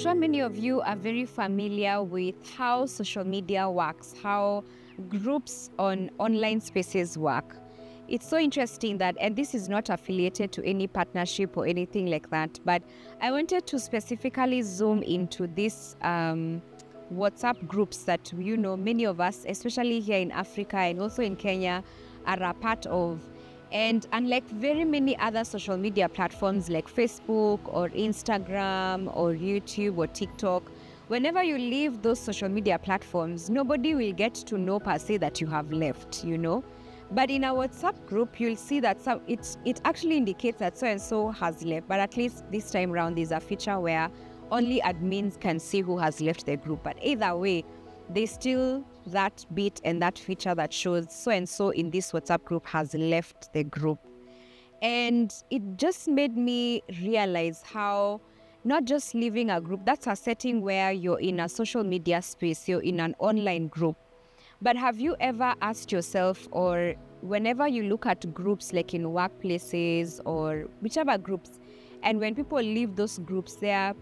sure many of you are very familiar with how social media works, how groups on online spaces work. It's so interesting that, and this is not affiliated to any partnership or anything like that, but I wanted to specifically zoom into this um, WhatsApp groups that, you know, many of us, especially here in Africa and also in Kenya, are a part of. And unlike very many other social media platforms like Facebook or Instagram or YouTube or TikTok, whenever you leave those social media platforms, nobody will get to know per se that you have left, you know. But in a WhatsApp group, you'll see that some it it actually indicates that so and so has left. But at least this time around, there's a feature where only admins can see who has left the group. But either way, they still that bit and that feature that shows so and so in this WhatsApp group has left the group. And it just made me realize how not just leaving a group, that's a setting where you're in a social media space, you're in an online group. But have you ever asked yourself, or whenever you look at groups like in workplaces or whichever groups, and when people leave those groups, their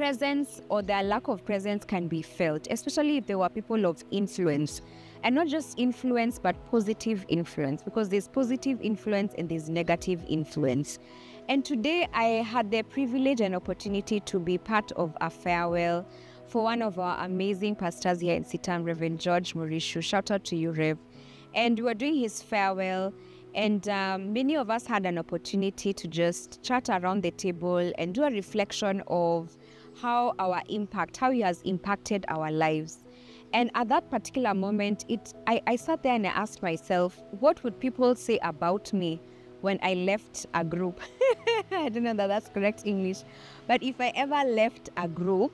presence or their lack of presence can be felt, especially if they were people of influence. And not just influence, but positive influence, because there's positive influence and there's negative influence. And today I had the privilege and opportunity to be part of a farewell for one of our amazing pastors here in CITAM, Reverend George Morishu. Shout out to you, Rev. And we were doing his farewell, and um, many of us had an opportunity to just chat around the table and do a reflection of how our impact, how he has impacted our lives. And at that particular moment, it I, I sat there and I asked myself, what would people say about me when I left a group? I don't know that that's correct English, but if I ever left a group,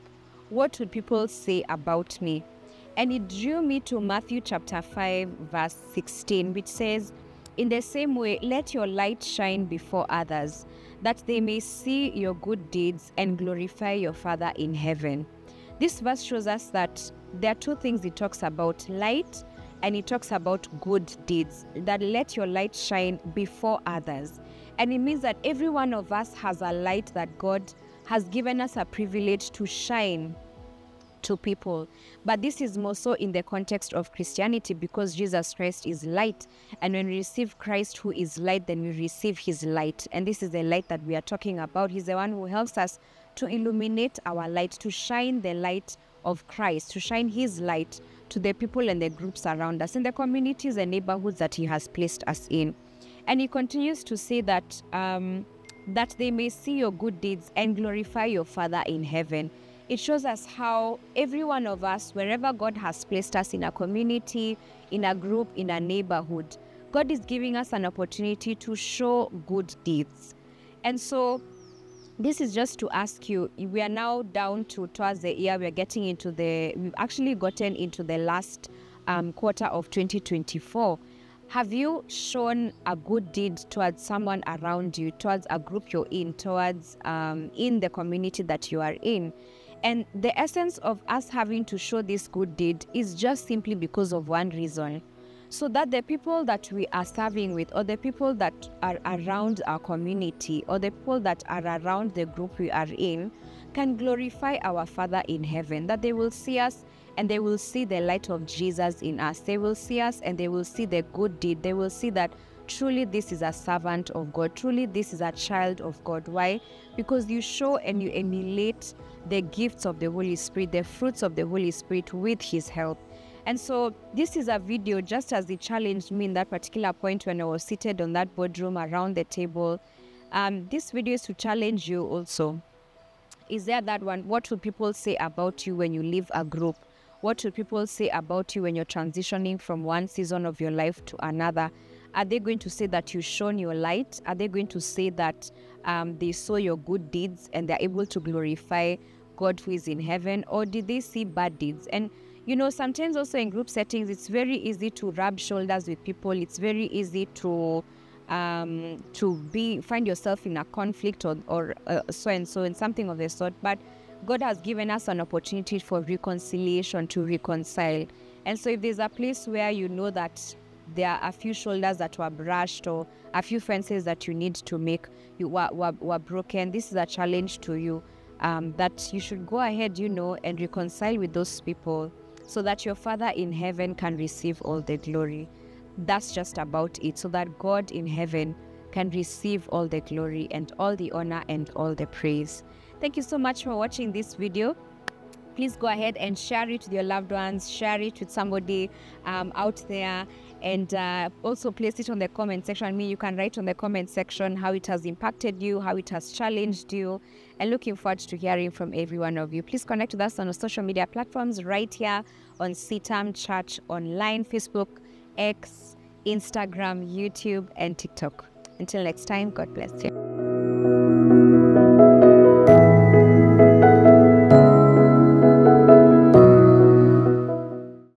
what would people say about me? And it drew me to Matthew chapter 5, verse 16, which says, In the same way, let your light shine before others, that they may see your good deeds and glorify your Father in heaven. This verse shows us that there are two things it talks about light and it talks about good deeds. That let your light shine before others. And it means that every one of us has a light that God has given us a privilege to shine to people. But this is more so in the context of Christianity because Jesus Christ is light. And when we receive Christ, who is light, then we receive his light. And this is the light that we are talking about. He's the one who helps us to illuminate our light, to shine the light of Christ, to shine his light to the people and the groups around us, in the communities and neighborhoods that he has placed us in. And he continues to say that. Um, that they may see your good deeds and glorify your Father in heaven. It shows us how every one of us, wherever God has placed us in a community, in a group, in a neighborhood, God is giving us an opportunity to show good deeds. And so, this is just to ask you we are now down to towards the year we're getting into the we've actually gotten into the last um, quarter of 2024 have you shown a good deed towards someone around you, towards a group you're in, towards um, in the community that you are in? And the essence of us having to show this good deed is just simply because of one reason. So that the people that we are serving with, or the people that are around our community, or the people that are around the group we are in, can glorify our Father in heaven, that they will see us and they will see the light of Jesus in us. They will see us and they will see the good deed. They will see that truly this is a servant of God. Truly this is a child of God. Why? Because you show and you emulate the gifts of the Holy Spirit, the fruits of the Holy Spirit with His help. And so this is a video just as it challenged me in that particular point when I was seated on that boardroom around the table. Um, this video is to challenge you also. Is there that one? What will people say about you when you leave a group? What will people say about you when you're transitioning from one season of your life to another? Are they going to say that you shone your light? Are they going to say that um, they saw your good deeds and they're able to glorify God who is in heaven? Or did they see bad deeds? And you know, sometimes also in group settings, it's very easy to rub shoulders with people. It's very easy to um, to be find yourself in a conflict or, or uh, so and so and something of the sort. But God has given us an opportunity for reconciliation to reconcile. And so, if there's a place where you know that there are a few shoulders that were brushed or a few fences that you need to make, you were, were, were broken, this is a challenge to you. um, that you should go ahead, you know, and reconcile with those people so that your Father in heaven can receive all the glory. That's just about it, so that God in heaven can receive all the glory and all the honor and all the praise. Thank you so much for watching this video please go ahead and share it with your loved ones, share it with somebody um, out there, and uh, also place it on the comment section. I mean, you can write on the comment section how it has impacted you, how it has challenged you, and looking forward to hearing from every one of you. Please connect with us on our social media platforms right here on CITAM Church Online, Facebook, X, Instagram, YouTube, and TikTok. Until next time, God bless you.